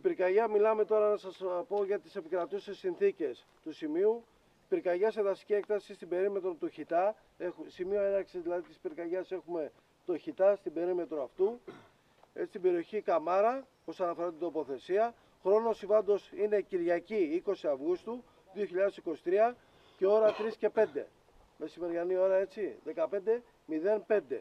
πυρκαγιά, μιλάμε τώρα να σας πω για τις επικρατούσες συνθήκες του σημείου. Πυρκαγιά σε δασική έκταση στην περίμετρο του Χιτά. Έχω, σημείο έναρξης δηλαδή της πυρκαγιάς έχουμε το Χιτά στην περίμετρο αυτού. Έτσι, στην περιοχή Καμάρα, όσον αφορά την τοποθεσία. Χρόνος συμβάντος είναι Κυριακή 20 Αυγούστου 2023 και ώρα 3 και 5. Μεσημεριανή ώρα έτσι, 15.05.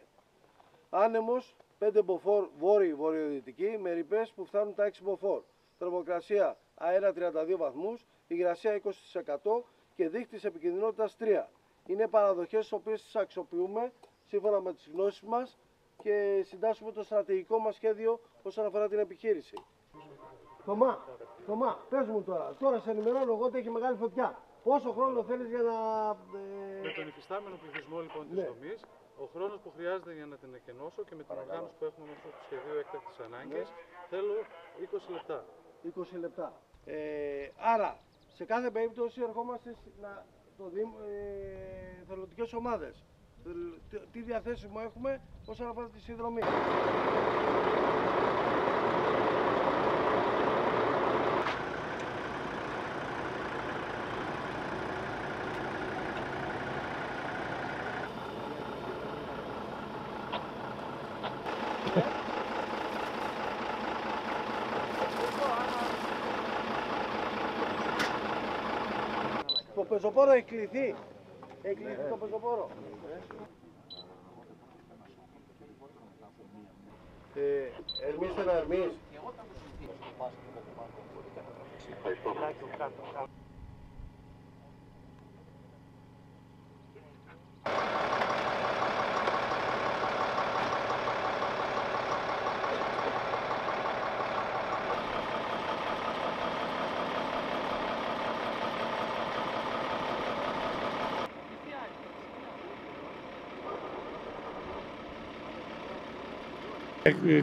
Άνεμος 5 μποφόρ βόρειο βορειοδυτική με ρηπές που φτάνουν τα 6 μποφόρ. Θερμοκρασία αέρα 32 βαθμούς, υγρασία 20% και δείχτης επικινδυνότητας 3. Είναι παραδοχές τις οποίες τις αξιοποιούμε σύμφωνα με τις γνώσεις μας και συντάσσουμε το στρατηγικό μας σχέδιο όσον αφορά την επιχείρηση. Θωμά, Θωμά, πες μου τώρα, τώρα σε ενημερώνω εγώ ότι έχει μεγάλη φωτιά. Πόσο χρόνο θέλεις για να... ε, Με τον υφιστάμενο πληθυσμό λοιπόν της Ναι. δομή, ο χρόνος που χρειάζεται για να την εκενώσω και με την οργάνωση που έχουμε μέσω του σχεδίου έκτακτης ανάγκης, θέλω 20 λεπτά. 20 λεπτά. Ε, άρα, σε κάθε περίπτωση ερχόμαστε σ- να, το δήμ, ε, θελοντικές ομάδες. Θελ- τι- Τι διαθέσιμο έχουμε όσον αφορά τη συνδρομή. Πεζοπόρο έχει κληθεί. Έχει κληθεί το πεζοπόρο. Ε, Ερμής ένα Ερμής. Ε,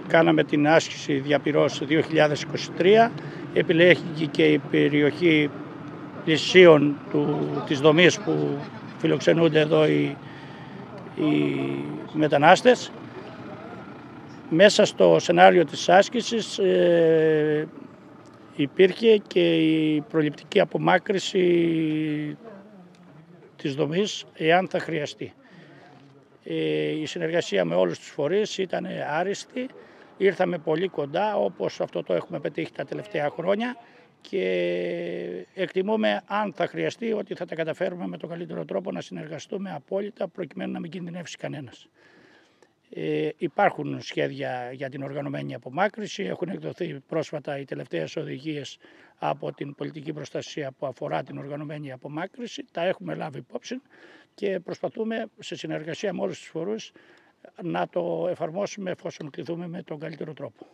Κάναμε την άσκηση διαπυρός 2023. Επιλέχθηκε και η περιοχή πλησίων του, της δομής που φιλοξενούνται εδώ οι, οι μετανάστες. Μέσα στο σενάριο της άσκησης ε, υπήρχε και η προληπτική απομάκρυση της δομής εάν θα χρειαστεί. Ε, η συνεργασία με όλους τους φορείς ήταν άριστη. Ήρθαμε πολύ κοντά όπως αυτό το έχουμε πετύχει τα τελευταία χρόνια και εκτιμούμε αν θα χρειαστεί ότι θα τα καταφέρουμε με τον καλύτερο τρόπο να συνεργαστούμε απόλυτα προκειμένου να μην κινδυνεύσει κανένας. Ε, υπάρχουν σχέδια για την οργανωμένη απομάκρυση. Έχουν εκδοθεί πρόσφατα οι τελευταίες οδηγίες από την πολιτική προστασία που αφορά την οργανωμένη απομάκρυση. Τα έχουμε λάβει υπόψη και προσπαθούμε σε συνεργασία με όλους τους φορούς να το εφαρμόσουμε εφόσον κληθούμε με τον καλύτερο τρόπο.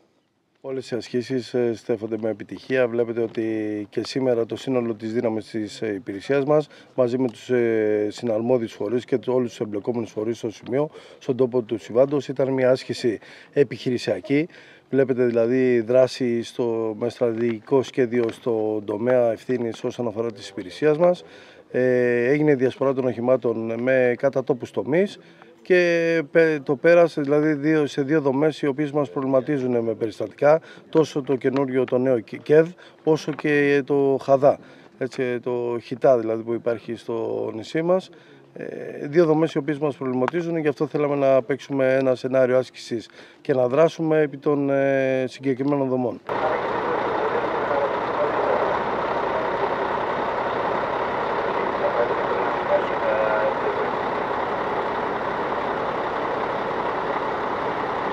Όλες οι ασκήσεις ε, στέφονται με επιτυχία. Βλέπετε ότι και σήμερα το σύνολο της δύναμης της ε, υπηρεσίας μας μαζί με τους ε, συναλμόδιους φορείς και τους- όλους τους εμπλεκόμενους φορείς στο σημείο, στον τόπο του Συμβάντος ήταν μια άσκηση επιχειρησιακή. Βλέπετε δηλαδή δράση στο, με στρατηγικό σχέδιο στον τομέα ευθύνης όσον αφορά της υπηρεσίας μας. Ε, έγινε διασπορά των οχημάτων με κατατόπους τομείς και πε- το πέρασε δηλαδή δύο, σε δύο δομές οι οποίες μας προβληματίζουν με περιστατικά τόσο το καινούριο το νέο Κι- ΚΕΔ όσο και το ΧΑΔΑ έτσι, το ΧΙΤΑ δηλαδή που υπάρχει στο νησί μας Ε, δύο δομές οι οποίες μας προβληματίζουν γι' αυτό θέλαμε να παίξουμε ένα σενάριο άσκησης και να δράσουμε επί των ε, συγκεκριμένων δομών.